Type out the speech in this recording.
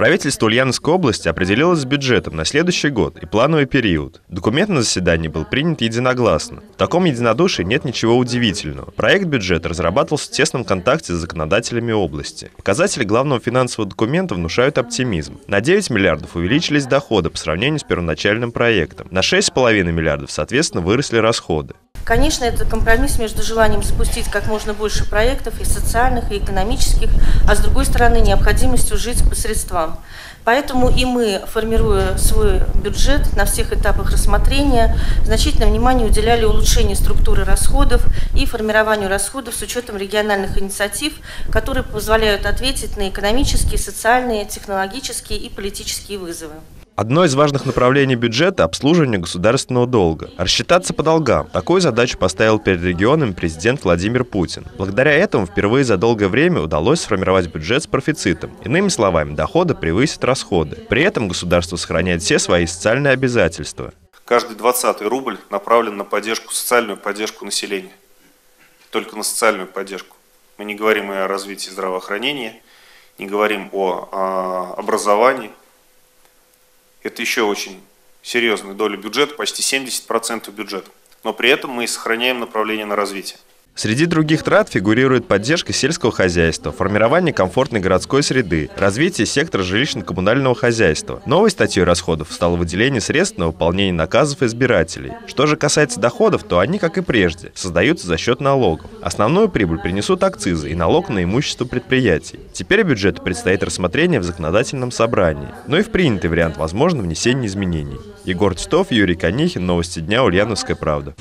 Правительство Ульяновской области определилось с бюджетом на следующий год и плановый период. Документ на заседании был принят единогласно. В таком единодушии нет ничего удивительного. Проект бюджета разрабатывался в тесном контакте с законодателями области. Показатели главного финансового документа внушают оптимизм. На 9 миллиардов увеличились доходы по сравнению с первоначальным проектом. На 6,5 миллиардов, соответственно, выросли расходы. Конечно, это компромисс между желанием запустить как можно больше проектов и социальных, и экономических, а с другой стороны необходимостью жить по средствам. Поэтому и мы, формируя свой бюджет на всех этапах рассмотрения, значительное внимание уделяли улучшению структуры расходов и формированию расходов с учетом региональных инициатив, которые позволяют ответить на экономические, социальные, технологические и политические вызовы. Одно из важных направлений бюджета – обслуживание государственного долга. Рассчитаться по долгам. Такую задачу поставил перед регионами президент Владимир Путин. Благодаря этому впервые за долгое время удалось сформировать бюджет с профицитом. Иными словами, доходы превысят расходы. При этом государство сохраняет все свои социальные обязательства. Каждый двадцатый рубль направлен на поддержку, социальную поддержку населения. Только на социальную поддержку. Мы не говорим о развитии здравоохранения, не говорим о, о образовании, это еще очень серьезная доля бюджета, почти 70% бюджета. Но при этом мы сохраняем направление на развитие. Среди других трат фигурирует поддержка сельского хозяйства, формирование комфортной городской среды, развитие сектора жилищно-коммунального хозяйства. Новой статьей расходов стало выделение средств на выполнение наказов избирателей. Что же касается доходов, то они, как и прежде, создаются за счет налогов. Основную прибыль принесут акцизы и налог на имущество предприятий. Теперь бюджету предстоит рассмотрение в законодательном собрании. Но и в принятый вариант возможно внесение изменений. Егор Титов, Юрий Конихин, Новости дня, Ульяновская правда.